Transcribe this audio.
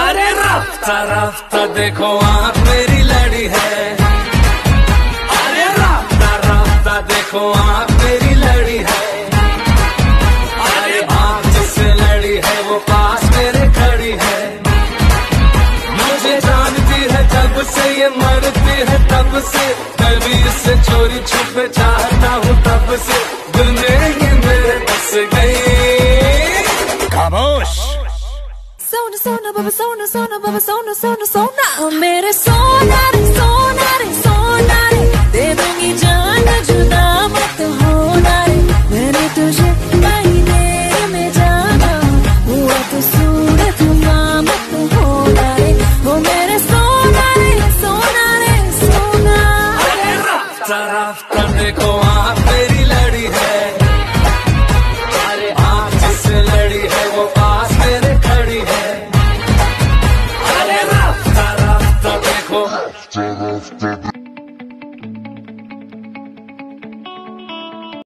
अरे राफ्ता राफ्ता देखो आँख मेरी लड़ी है। अरे राफ्ता राफ्ता देखो आँख मेरी लड़ी है। अरे आँख जिससे लड़ी है वो पास मेरे खड़ी है। मुझे जानती है जब से ये मरती है तब से कभी इससे चोरी सोना सोना, बाबा, सोना सोना, बाबा, सोना सोना सोना। ओ मेरे सोना रे सोना रे सोना रे। दे दूँगी जान, जुदा मत होना रे। मैंने तुझे महीने में जाना। हुआ तो सूरत मत होना रे। ओ मेरे सोना रे सोना रे, सोना। अरे राफ्ता राफ्ता देखो after after